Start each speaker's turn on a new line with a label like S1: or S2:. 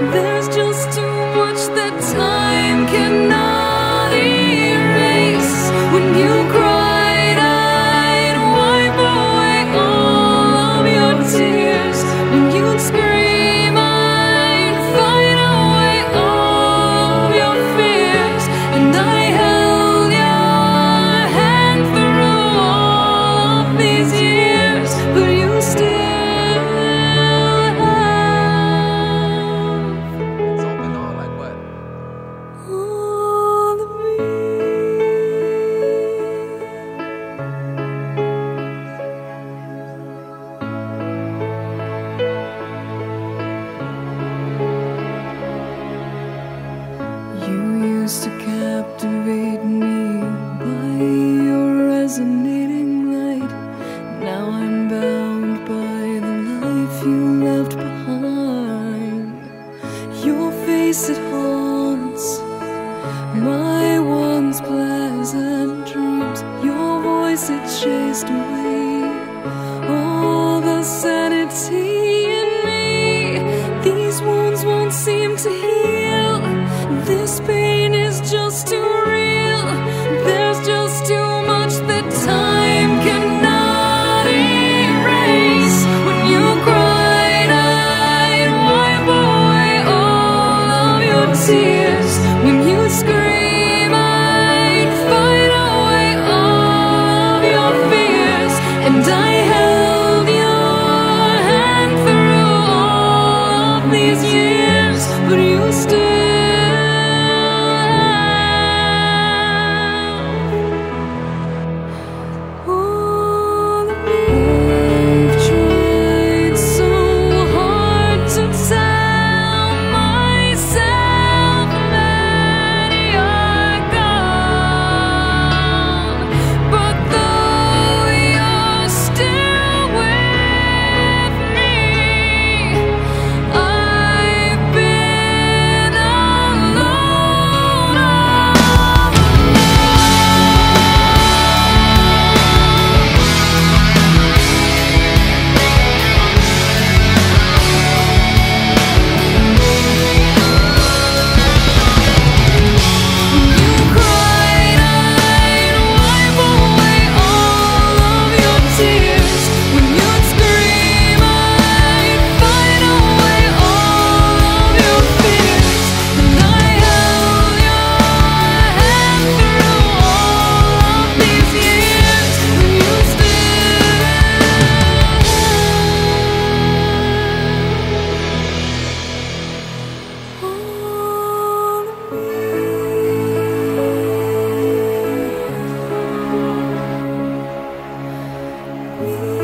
S1: Real. It haunts my once pleasant dreams. Your voice it chased away When you scream, I'd fight away all your fears. And I held your hand through all these years, but you still me.